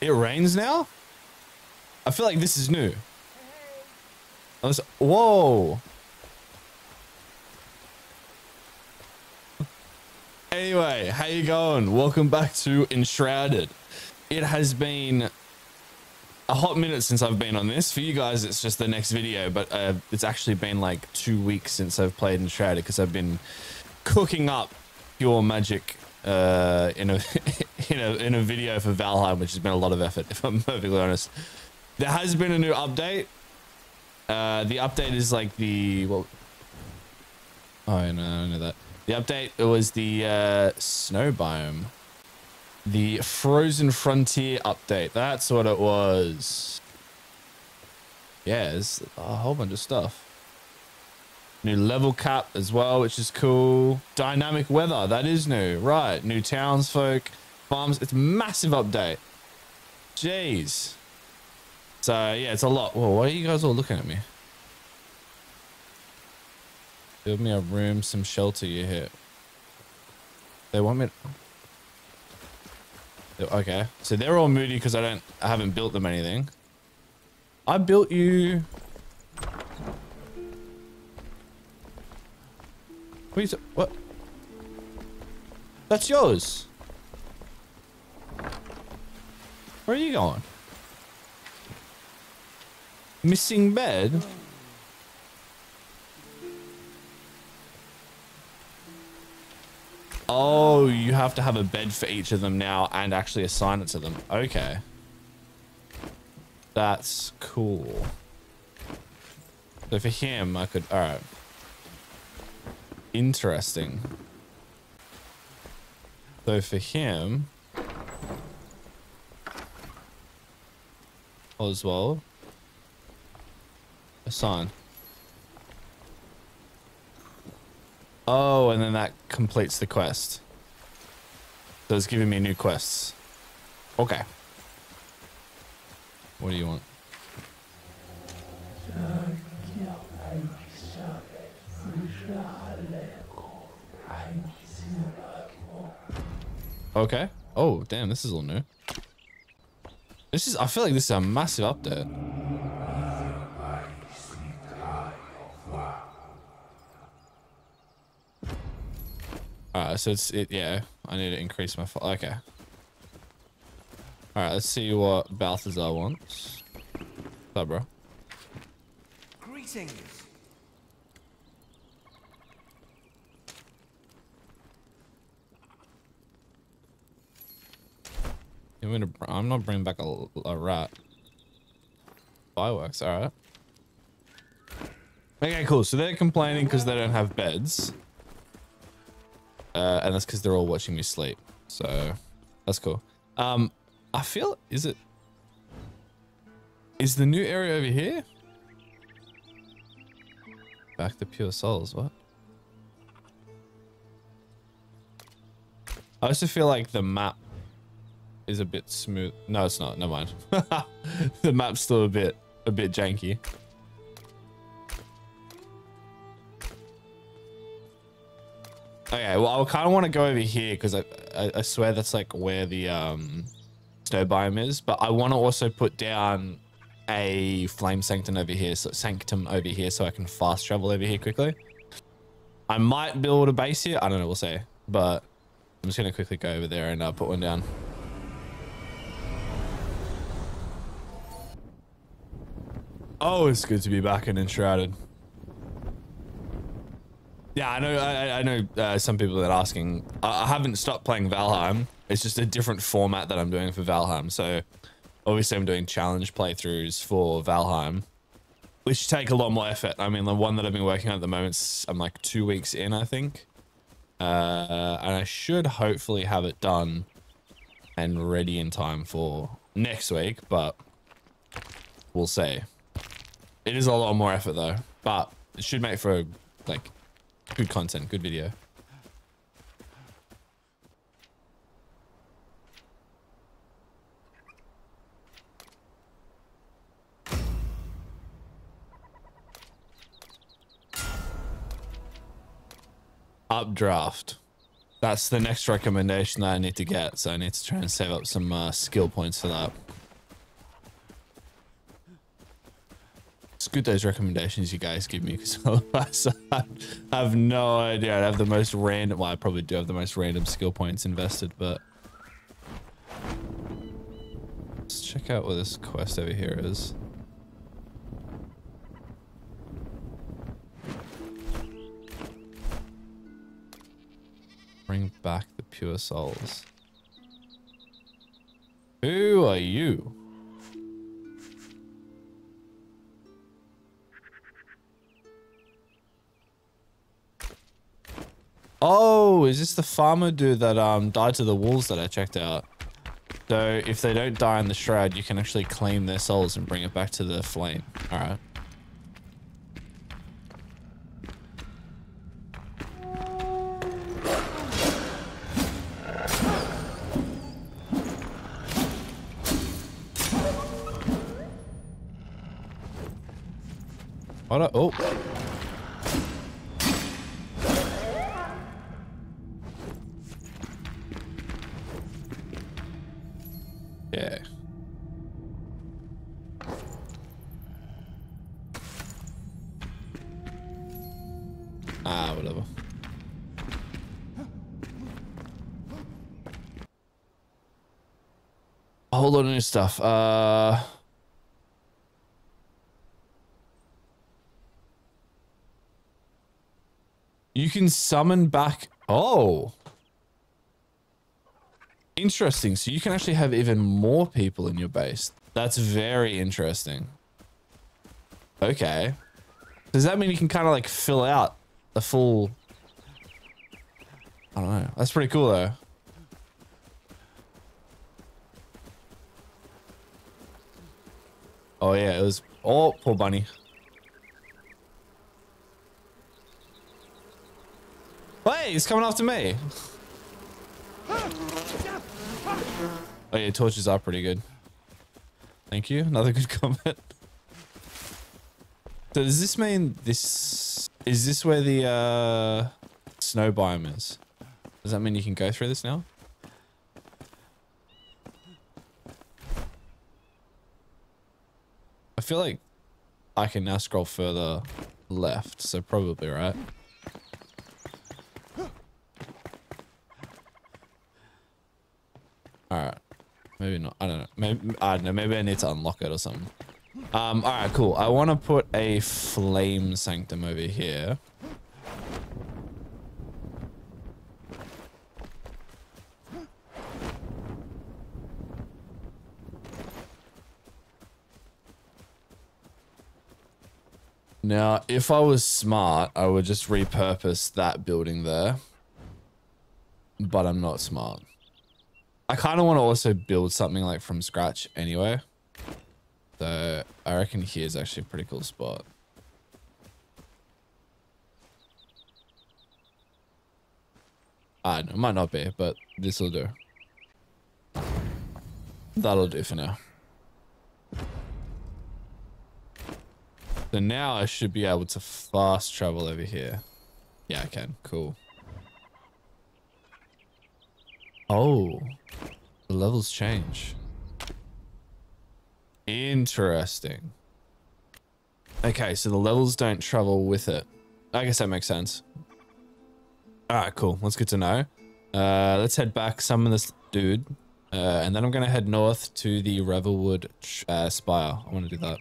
It rains now? I feel like this is new. Was, whoa. Anyway, how you going? Welcome back to Enshrouded. It has been a hot minute since I've been on this. For you guys, it's just the next video, but uh, it's actually been like two weeks since I've played Enshrouded because I've been cooking up pure magic uh, in a in a in a video for Valheim, which has been a lot of effort, if I'm perfectly honest. There has been a new update. Uh, the update is like the well. Oh no, I know that. The update it was the uh, snow biome, the Frozen Frontier update. That's what it was. Yeah, it's a whole bunch of stuff. New level cap as well, which is cool. Dynamic weather, that is new. Right, new townsfolk, farms. It's massive update. Jeez. So yeah, it's a lot. Whoa, why are you guys all looking at me? Build me a room, some shelter you hit. They want me to... Okay, so they're all moody because I don't, I haven't built them anything. I built you... What? what? That's yours. Where are you going? Missing bed? Oh, you have to have a bed for each of them now and actually assign it to them. Okay. That's cool. So for him, I could... Alright. Interesting. So for him... Oswald. Assign. Oh, and then that completes the quest. So it's giving me new quests. Okay. What do you want? Uh, Okay. Oh, damn, this is all new. This is, I feel like this is a massive update. Alright, so it's, it, yeah, I need to increase my, okay. Alright, let's see what Balthazar wants. What's up, bro? Greetings. To, I'm not bringing back a, a rat. Fireworks, alright. Okay, cool. So they're complaining because they don't have beds. Uh, and that's because they're all watching me sleep. So that's cool. Um, I feel, is it, is the new area over here? Back to Pure Souls, what? I also feel like the map is a bit smooth. No, it's not. Never mind. the map's still a bit, a bit janky. Okay, well, I kind of want to go over here because I, I, I swear that's like where the um snow biome is. But I want to also put down a flame sanctum over here, so sanctum over here, so I can fast travel over here quickly. I might build a base here. I don't know. We'll see. But I'm just gonna quickly go over there and uh, put one down. Oh, it's good to be back and enshrouded. Yeah, I know. I, I know uh, some people that are asking. I, I haven't stopped playing Valheim. It's just a different format that I'm doing for Valheim. So obviously, I'm doing challenge playthroughs for Valheim, which take a lot more effort. I mean, the one that I've been working on at the moment, I'm like two weeks in, I think, uh, and I should hopefully have it done and ready in time for next week. But we'll see. It is a lot more effort though, but it should make for like good content, good video. Updraft. That's the next recommendation that I need to get. So I need to try and save up some uh, skill points for that. It's good those recommendations you guys give me because otherwise I have no idea. I have the most random. Well, I probably do have the most random skill points invested, but let's check out what this quest over here is. Bring back the pure souls. Who are you? Oh, is this the farmer dude that um died to the wolves that I checked out? So if they don't die in the shroud, you can actually claim their souls and bring it back to the flame. All right. What? A, oh. New stuff. Uh, you can summon back. Oh. Interesting. So you can actually have even more people in your base. That's very interesting. Okay. Does that mean you can kind of like fill out the full... I don't know. That's pretty cool though. Oh yeah, it was... Oh, poor bunny. Hey, he's coming after me. Oh yeah, torches are pretty good. Thank you. Another good comment. So does this mean this is this where the uh snow biome is? Does that mean you can go through this now? Feel like I can now scroll further left, so probably right. All right. Maybe not. I don't know. Maybe I don't know. Maybe I need to unlock it or something. Um. All right. Cool. I want to put a flame sanctum over here. Now, if I was smart, I would just repurpose that building there. But I'm not smart. I kind of want to also build something like from scratch anyway. So I reckon here's actually a pretty cool spot. I know, it might not be, but this will do. That'll do for now. So now I should be able to fast travel over here. Yeah, I can. Cool. Oh, the levels change. Interesting. Okay, so the levels don't travel with it. I guess that makes sense. All right, cool. That's good to know. Uh, let's head back, summon this dude, uh, and then I'm gonna head north to the Revelwood uh, Spire. I want to do that.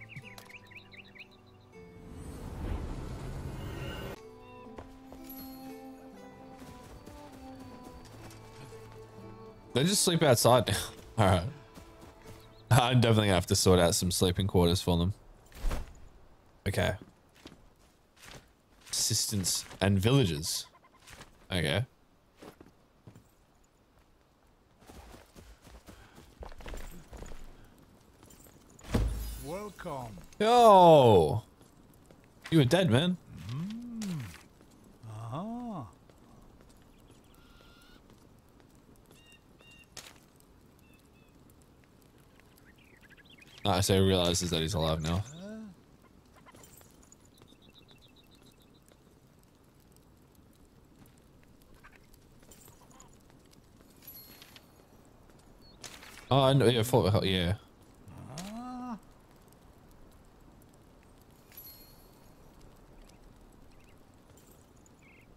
They just sleep outside now. All right. I'm definitely gonna have to sort out some sleeping quarters for them. Okay. Assistants and villagers. Okay. Welcome. Yo! You were dead, man. Last I he realizes that he's alive now. Oh, I know, yeah, full yeah.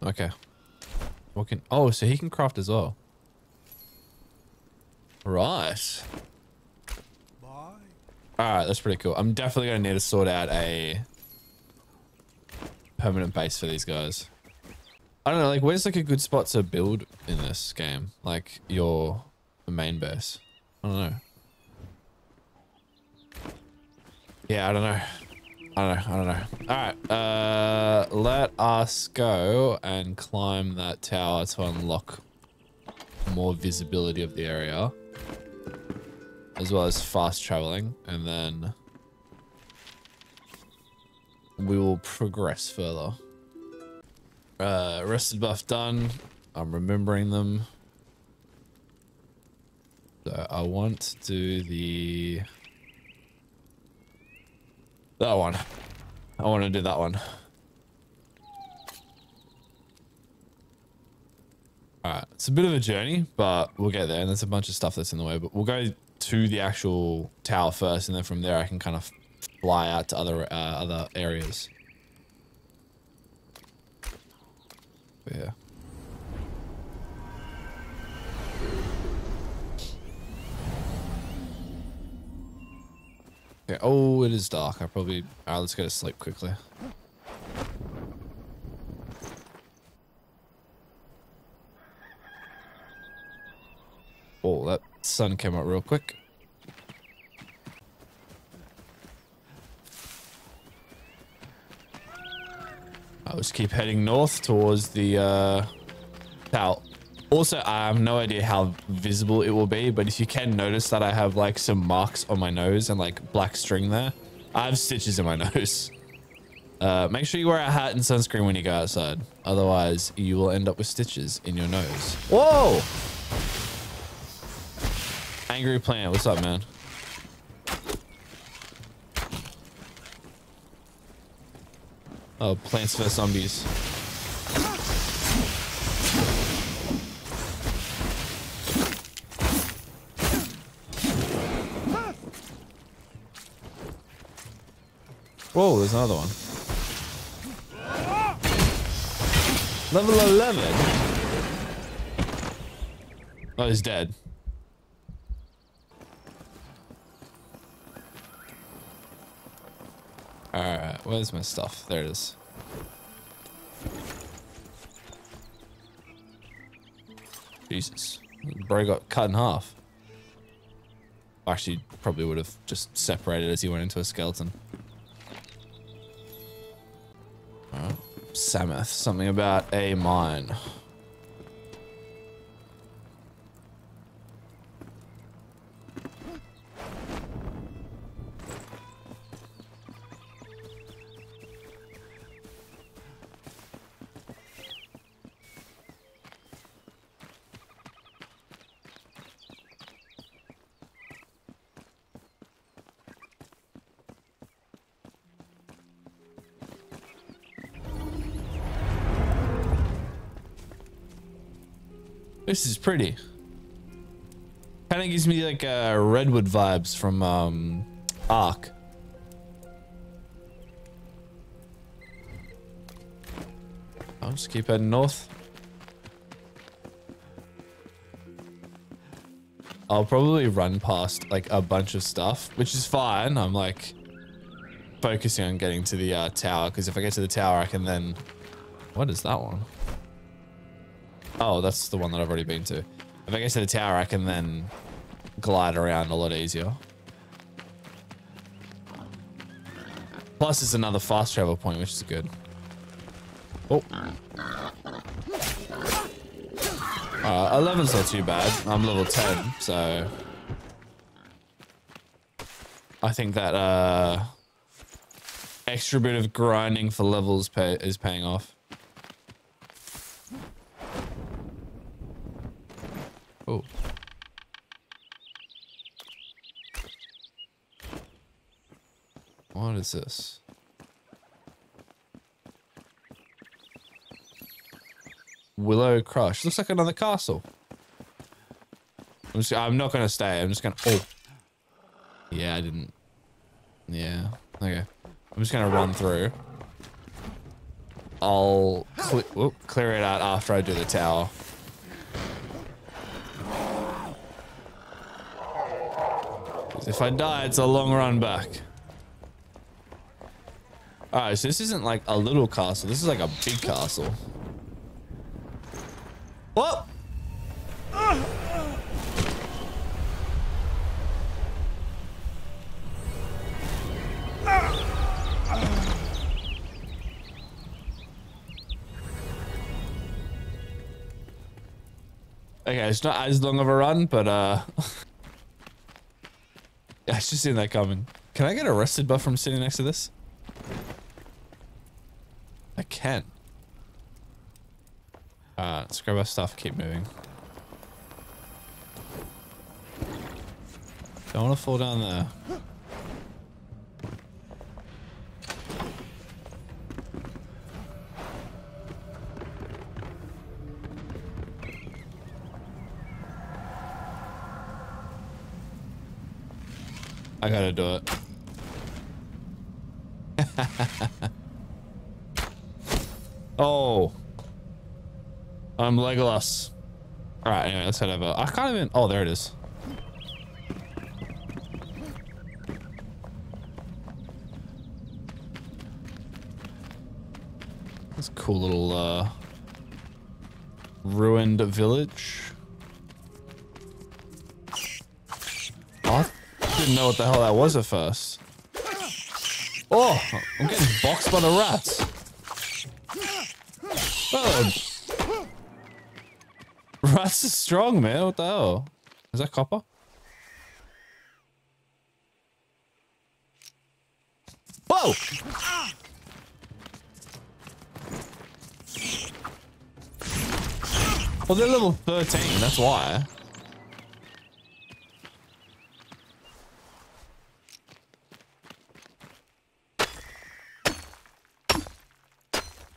Okay. What can, oh, so he can craft as well. Right. All right, that's pretty cool. I'm definitely gonna need to sort out a permanent base for these guys. I don't know, like, where's like a good spot to build in this game? Like your main base. I don't know. Yeah, I don't know. I don't know. I don't know. All right. Uh, let us go and climb that tower to unlock more visibility of the area, as well as fast traveling, and then we will progress further. Uh, rested buff done. I'm remembering them. So I want to do the that one. I want to do that one. Alright, it's a bit of a journey, but we'll get there. And there's a bunch of stuff that's in the way, but we'll go to the actual tower first, and then from there I can kind of fly out to other uh, other areas. But yeah. Okay. Oh, it is dark. I probably. Alright, let's go to sleep quickly. Oh, that sun came out real quick. I'll just keep heading north towards the uh. Also, I have no idea how visible it will be, but if you can notice that I have like some marks on my nose and like black string there, I have stitches in my nose. Uh, make sure you wear a hat and sunscreen when you go outside. Otherwise, you will end up with stitches in your nose. Whoa! Angry plant, what's up, man? Oh, Plants vs Zombies. Whoa, there's another one. Level 11. Oh, he's dead. Alright, where's my stuff? There it is. Jesus. Bro got cut in half. Actually, probably would have just separated as he went into a skeleton. Samoth, something about a mine. This is pretty. Kind of gives me like uh, redwood vibes from um, Ark. I'll just keep heading north. I'll probably run past like a bunch of stuff, which is fine. I'm like focusing on getting to the uh, tower because if I get to the tower, I can then. What is that one? Oh, that's the one that I've already been to. If I get to the tower, I can then glide around a lot easier. Plus, it's another fast travel point, which is good. Oh. Uh, 11's not too bad. I'm level 10, so... I think that uh, extra bit of grinding for levels pay is paying off. Oh. What is this? Willow Crush. Looks like another castle. I'm, just, I'm not gonna stay. I'm just gonna. Oh. Yeah, I didn't. Yeah. Okay. I'm just gonna run through. I'll cle whoop, clear it out after I do the tower. If I die, it's a long run back. Alright, so this isn't like a little castle. This is like a big castle. What? Okay, it's not as long of a run, but uh Yeah, I just seen that coming. Can I get arrested but from sitting next to this? I can. Uh, let's grab our stuff, keep moving. Don't want to fall down there. I gotta do it. oh. I'm Legolas. Alright, anyway, let's head over. I can't even... Oh, there it is. This cool little, uh... Ruined village. I didn't know what the hell that was at first. Oh, I'm getting boxed by the rats. Oh, rats are strong, man. What the hell? Is that copper? Whoa! Well, they're level 13, that's why.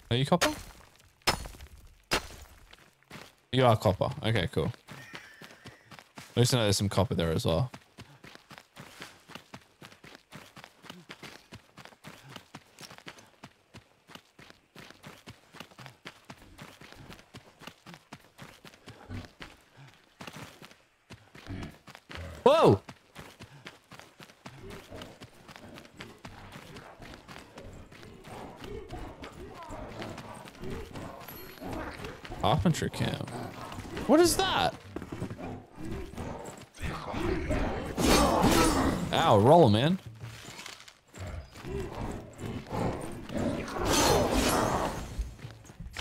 Are you copper? You are copper. Okay, cool. At least I know there's some copper there as well. Whoa! Carpentry camp. What is that? Ow, roll man.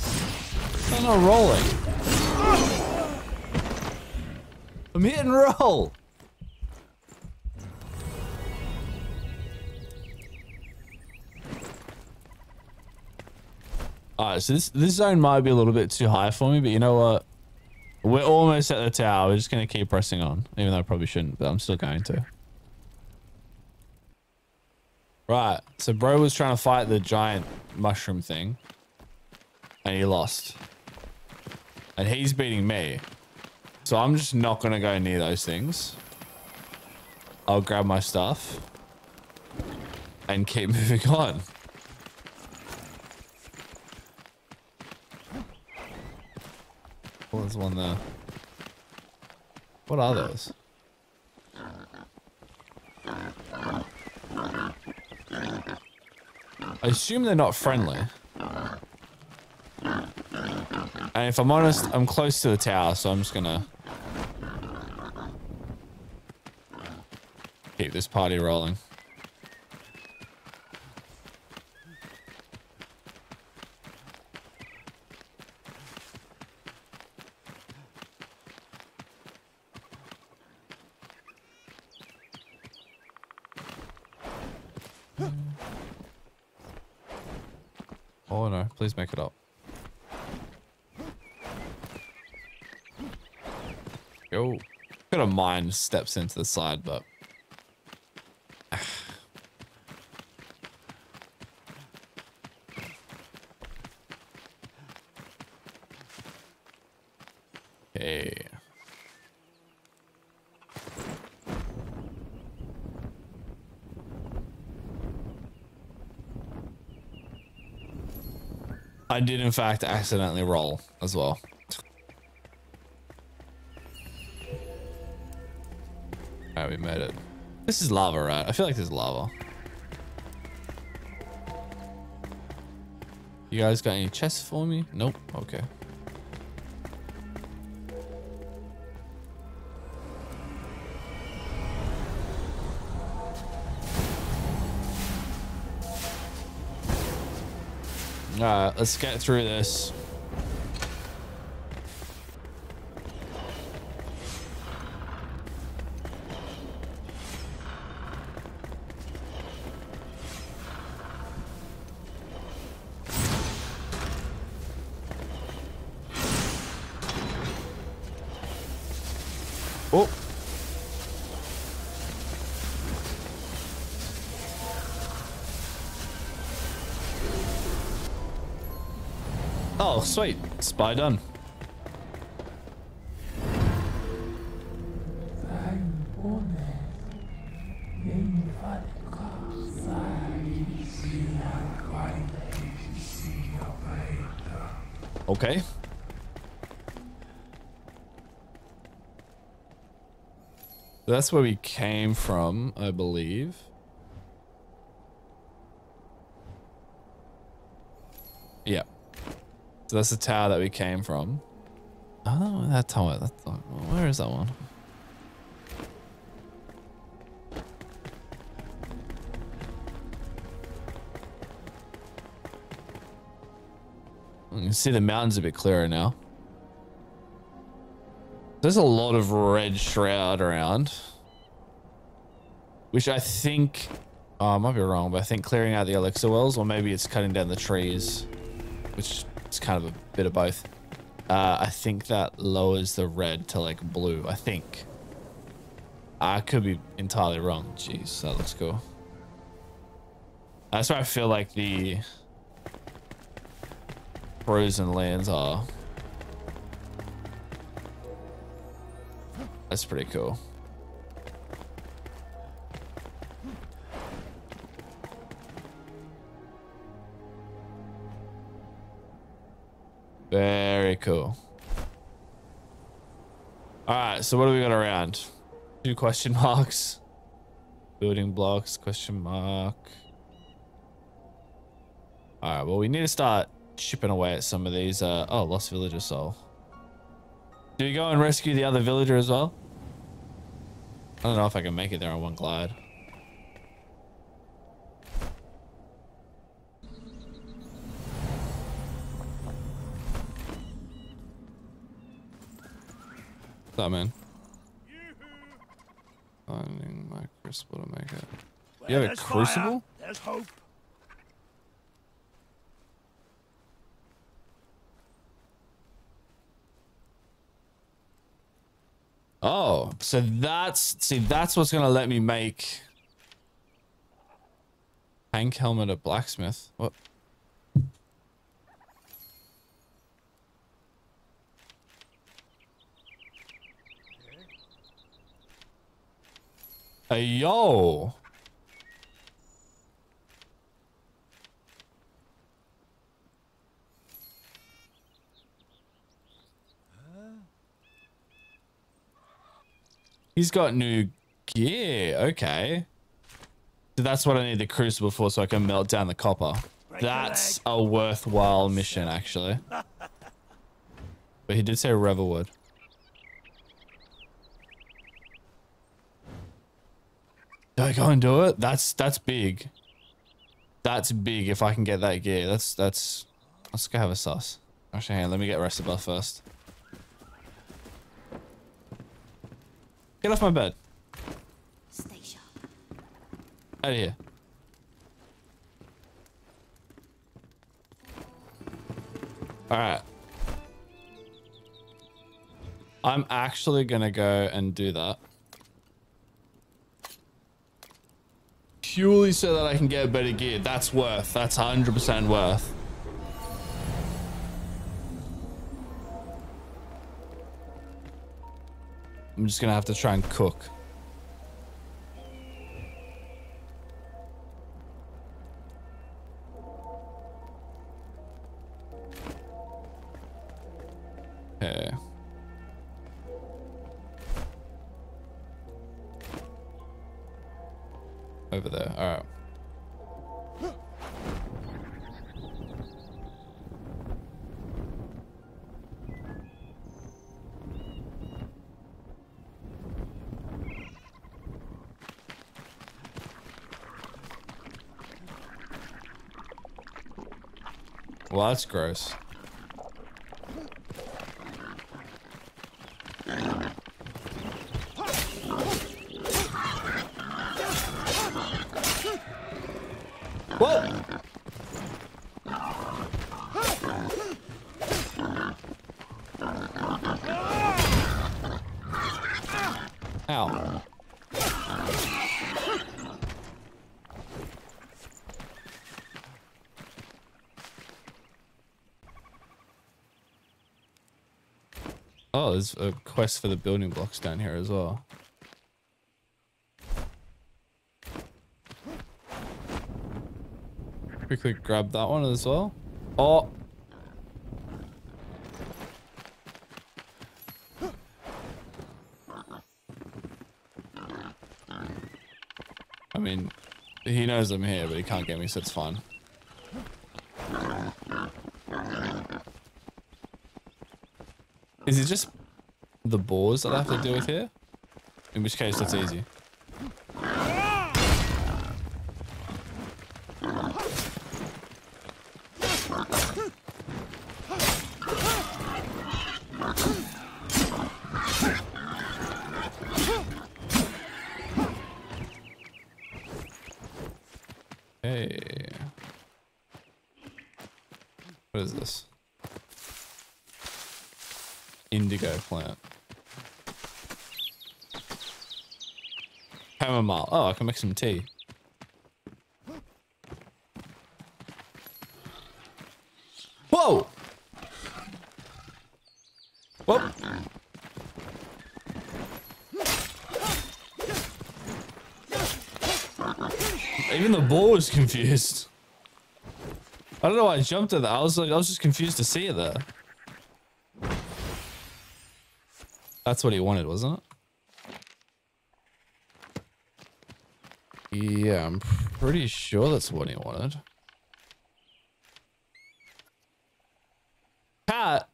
Oh, I'm not rolling. I'm hit and roll. Alright, so this, this zone might be a little bit too high for me, but you know what? We're almost at the tower. We're just going to keep pressing on. Even though I probably shouldn't, but I'm still going to. Right, so bro was trying to fight the giant mushroom thing. And he lost. And he's beating me. So I'm just not going to go near those things. I'll grab my stuff. And keep moving on. One there. What are those? I assume they're not friendly. And if I'm honest, I'm close to the tower, so I'm just gonna keep this party rolling. Please make it up. Yo. Got a mine steps into the side, but I did in fact accidentally roll as well. Alright, we made it. This is lava, right? I feel like this is lava. You guys got any chests for me? Nope. Okay. Alright, let's get through this. Oh, sweet. Spy done. Okay. That's where we came from, I believe. Yeah. So that's the tower that we came from. Oh, that tower. That's, where is that one? You can see the mountains a bit clearer now. There's a lot of red shroud around. Which I think... Oh, I might be wrong, but I think clearing out the elixir wells, or maybe it's cutting down the trees. Which is kind of a bit of both. Uh, I think that lowers the red to like blue, I think. I could be entirely wrong. Jeez, that looks cool. That's why I feel like the frozen lands are. That's pretty cool. Very cool. All right, so what do we got around? Two question marks. Building blocks, question mark. All right, well, we need to start chipping away at some of these. Uh, oh, Lost Villager Soul. Do you go and rescue the other villager as well? I don't know if I can make it there on one glide. Up, man? Finding my crucible to make it. You have a crucible? There's hope. Oh, so that's see that's what's gonna let me make Hank helmet a blacksmith. What? Hey yo. He's got new gear. Okay. So that's what I need the crucible for so I can melt down the copper. Break That's a worthwhile mission, actually. But he did say Revelwood. Go and do it? That's that's big. That's big if I can get that gear. That's that's let's go have a sauce. Actually, hang on, let me get rest rested buff first. Get off my bed. Stay sharp. Out of here. Alright. I'm actually gonna go and do that. purely so that I can get better gear. That's worth. That's 100% worth. I'm just going to have to try and cook. Okay. Over there. All right. Well, that's gross. There's a quest for the building blocks down here as well. Quickly grab that one as well. Oh. I mean, he knows I'm here, but he can't get me, so it's fine. Is it just the boars that I have to deal with here? In which case, that's easy. Hey. What is this? Indigo plant. Oh, I can make some tea. Whoa! Whoa! Even the ball was confused. I don't know why I jumped at that. I was like, I was just confused to see it there. That's what he wanted, wasn't it? Yeah, I'm pretty sure that's what he wanted. Cat.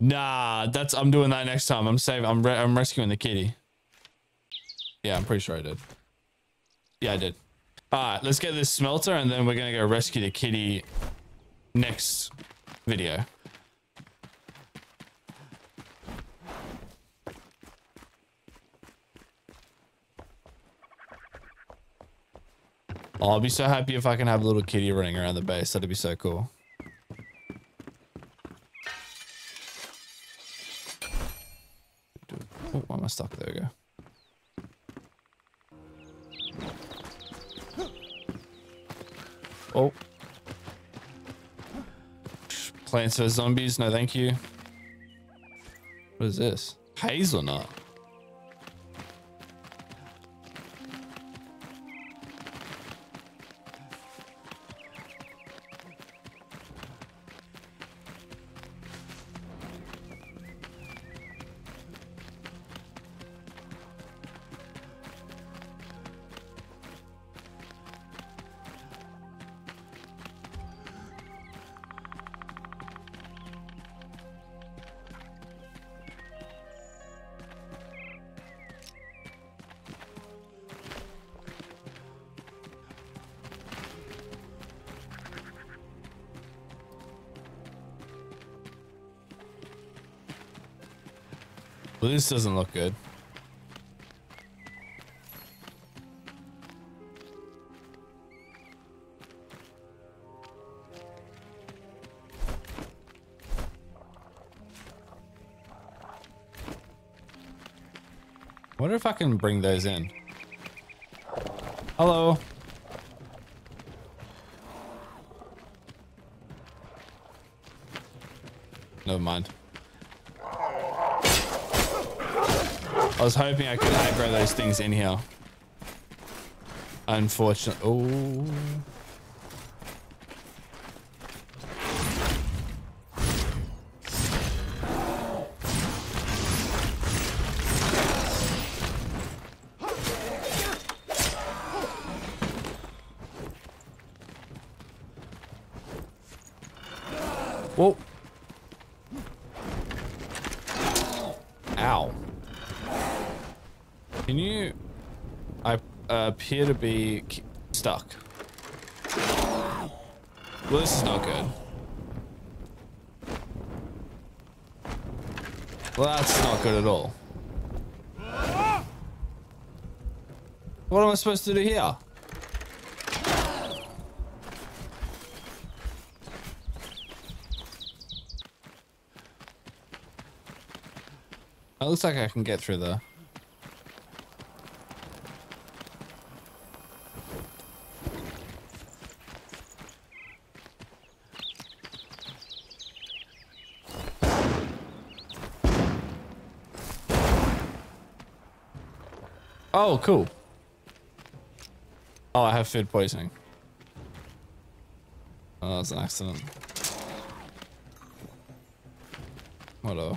Nah, that's I'm doing that next time. I'm saving. I'm re I'm rescuing the kitty. Yeah, I'm pretty sure I did. Yeah, I did. All right, let's get this smelter and then we're gonna go rescue the kitty next video. Oh, I'll be so happy if I can have a little kitty running around the base. That'd be so cool. Oh, why am I stuck? There we go. Oh. Plants vs zombies. No, thank you. What is this? Hazelnut. This doesn't look good. wonder if I can bring those in. Hello. Never mind. I was hoping I could aggro those things in here. Unfortunately. Oh. Whoa. Ow. Can you... I uh, appear to be stuck. Well, this is not good. Well, that's not good at all. What am I supposed to do here? It looks like I can get through there. Oh, cool. Oh, I have food poisoning. Oh, that was an accident. Whatever.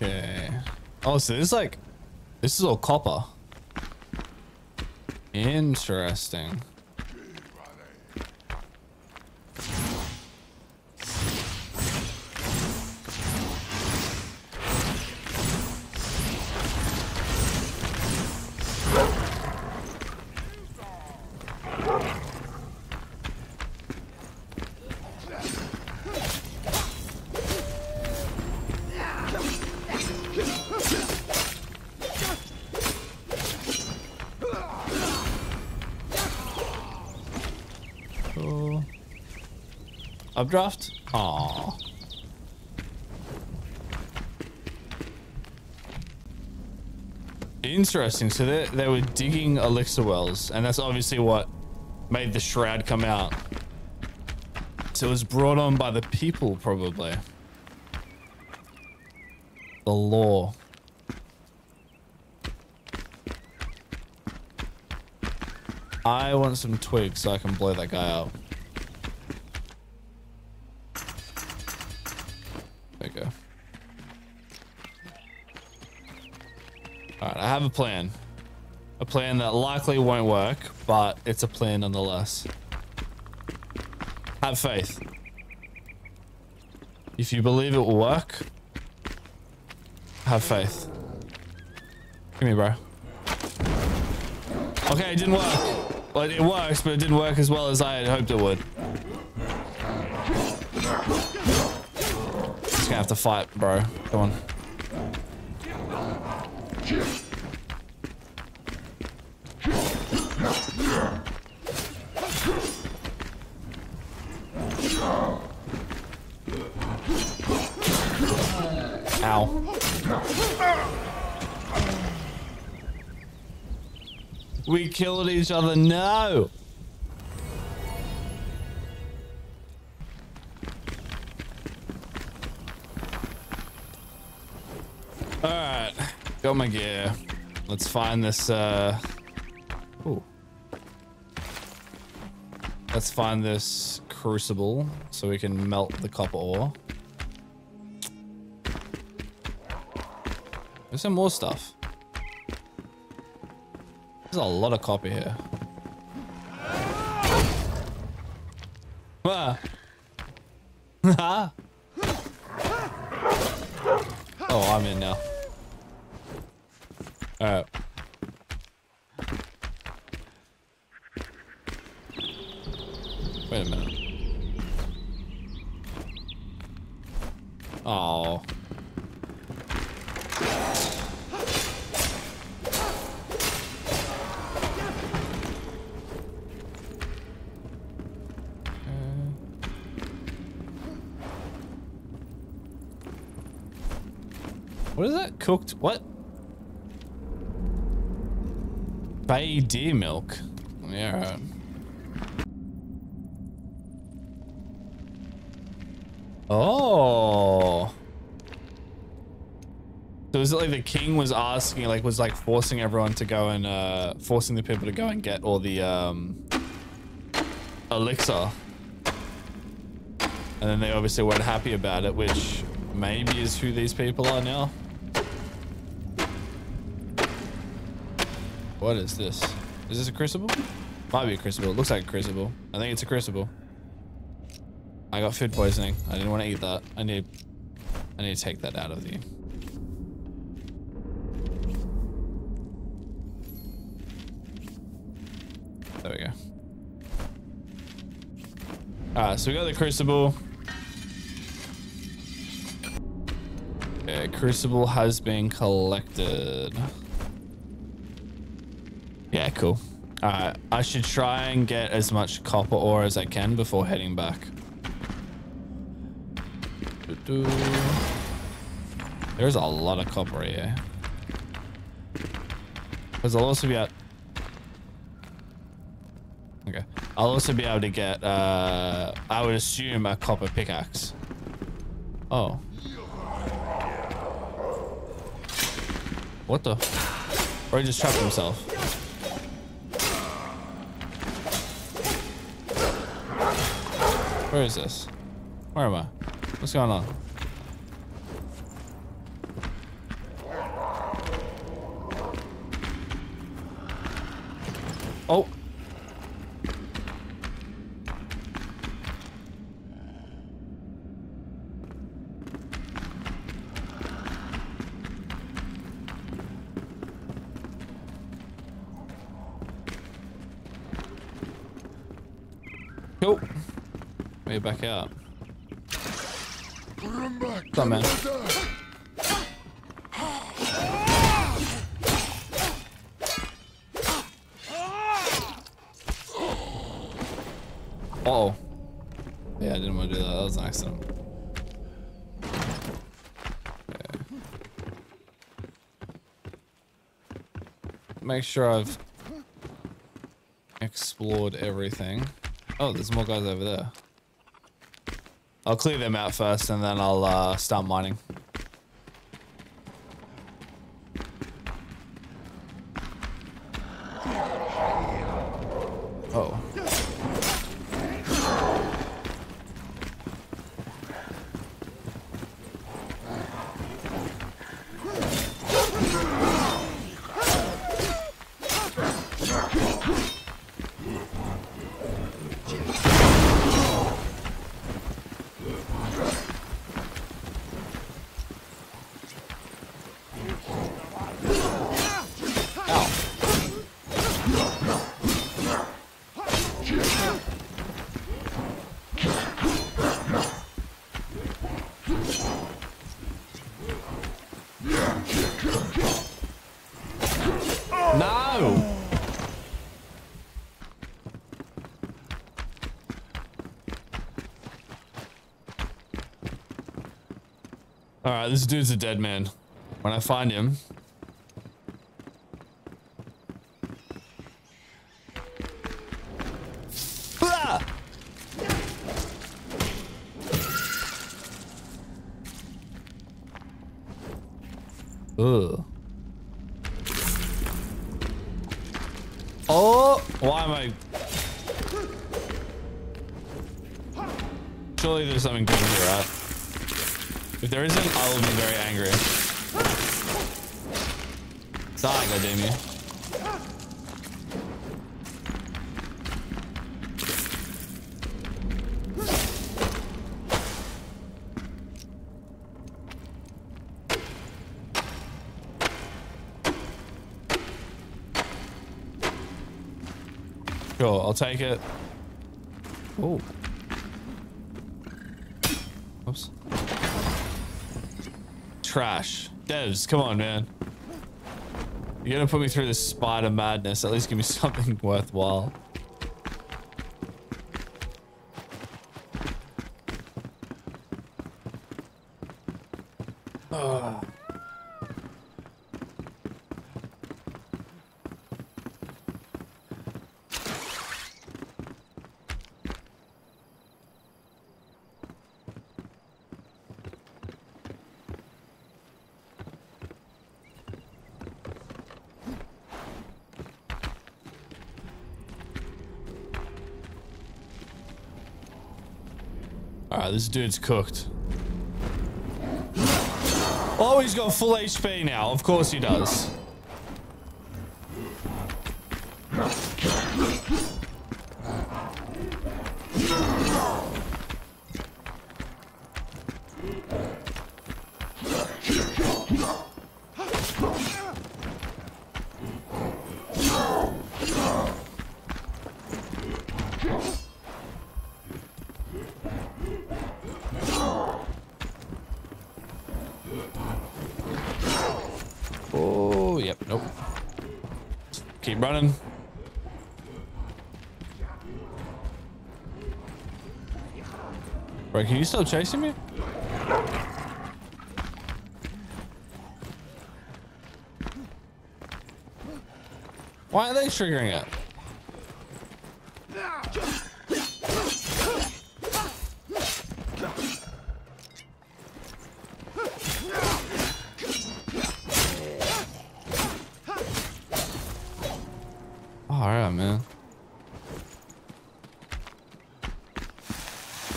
Okay. Oh, so this is like, this is all copper. Interesting. Updraft? Aww. Interesting. So they, they were digging elixir wells, and that's obviously what made the shroud come out. So it was brought on by the people, probably. The law. I want some twigs so I can blow that guy up. A plan. A plan that likely won't work, but it's a plan nonetheless. Have faith. If you believe it will work, have faith. Give me, bro. Okay, it didn't work. Well, it works, but it didn't work as well as I had hoped it would. Just gonna have to fight, bro. Come on. Ow. We killed each other. No. All right. Got my gear. Let's find this. Uh... Ooh. Let's find this crucible so we can melt the copper ore. There's some more stuff. There's a lot of copper here. Ah. Oh, I'm in now. Alright. Wait a minute. Oh. What is that? Cooked what? Bay deer milk. Yeah, right. Oh. So is it like the king was asking, like was like forcing everyone to go and uh forcing the people to go and get all the um elixir. And then they obviously weren't happy about it, which maybe is who these people are now. What is this? Is this a crucible? Might be a crucible. It looks like a crucible. I think it's a crucible. I got food poisoning. I didn't want to eat that. I need I need to take that out of you. There we go. Alright, so we got the crucible. Okay, crucible has been collected. Yeah, cool. Alright, I should try and get as much copper ore as I can before heading back. Doo-doo. There's a lot of copper here. Because I'll also be out. Okay. I'll also be able to get, uh, I would assume a copper pickaxe. Oh. What the? Or he just trapped himself. Where is this? Where am I? What's going on? Oh. Cool. Way back out. Up, man? Uh oh. Yeah, I didn't want to do that. That was an accident. Make sure I've explored everything. Oh, there's more guys over there. I'll clear them out first and then I'll uh, start mining. Oh. Ow. No! Alright, this dude's a dead man. When I find him, Sure, I'll take it. Oh. Oops. Trash. Devs, come on, man. You're gonna put me through this spider madness. At least give me something worthwhile. This dude's cooked. Oh, he's got full HP now. Of course he does. Oh, yep, nope. Keep running. Bro, can you stop chasing me? Why are they triggering it? All right, man.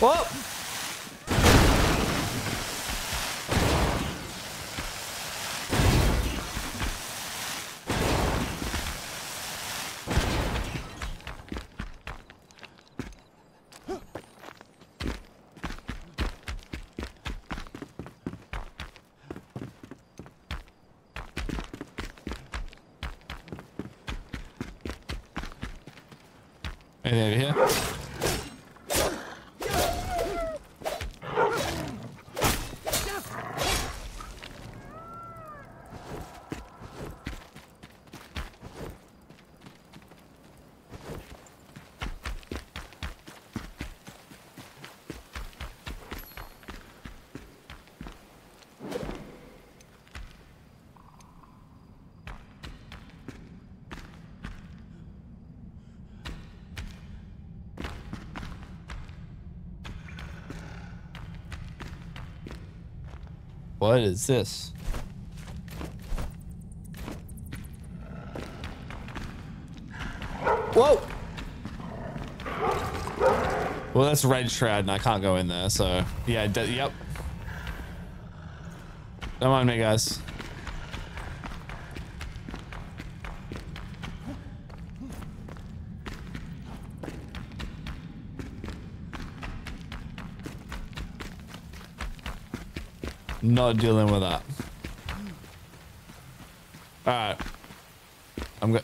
Whoa! Anything over here? What is this? Whoa! Well, that's red shroud, and I can't go in there. So yeah, d- yep. Don't mind me, guys. Not dealing with that. All right. I'm good.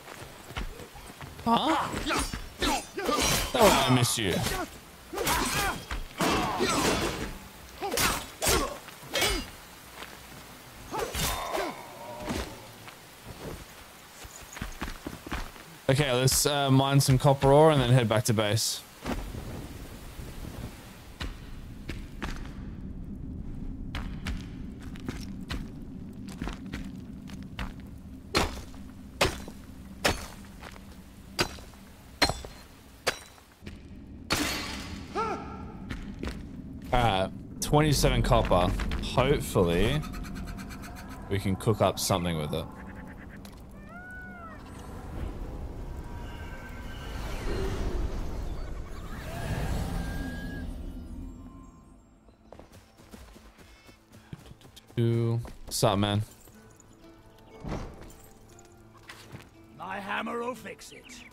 Huh? Oh, I missed you. Okay, let's uh, mine some copper ore and then head back to base. Alright, 27 copper. Hopefully, we can cook up something with it. What's up, man? My hammer will fix it.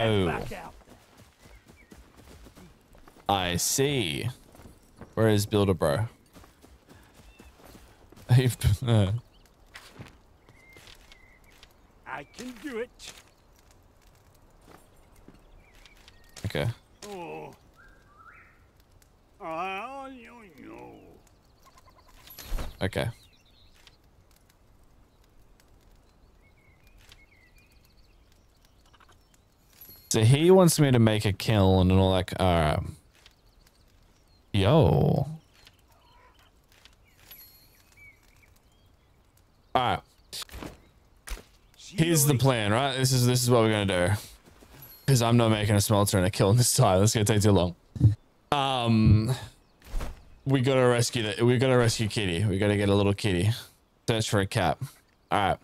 Oh. get back out there. I see. Where is Builder Bro? uh, I can do it. okay. Oh. Oh. Okay. So he wants me to make a kiln and all that. All right. Yo. All right. Here's the plan, right? This is this is what we're gonna do. Because I'm not making a smelter and a kiln this time. That's gonna take too long. Um, we gotta rescue that. We gotta rescue Kitty. We gotta get a little kitty. Search for a cat. All right.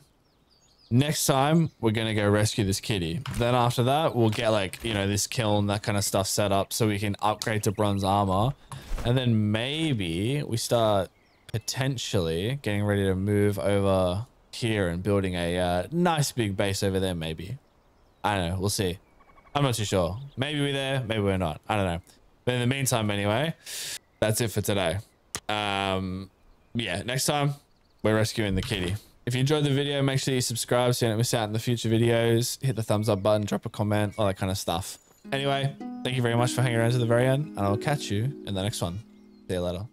Next time we're gonna go rescue this kitty. Then after that, we'll get like you know this kiln, that kind of stuff set up so we can upgrade to bronze armor, and then maybe we start potentially getting ready to move over here and building a uh, nice big base over there. Maybe I don't know. We'll see. I'm not too sure. Maybe we're there. Maybe we're not. I don't know. But in the meantime, anyway, that's it for today. Um, yeah. Next time we're rescuing the kitty. If you enjoyed the video, make sure you subscribe so you don't miss out on the future videos. Hit the thumbs up button, drop a comment, all that kind of stuff. Anyway, thank you very much for hanging around to the very end, and I'll catch you in the next one. See you later.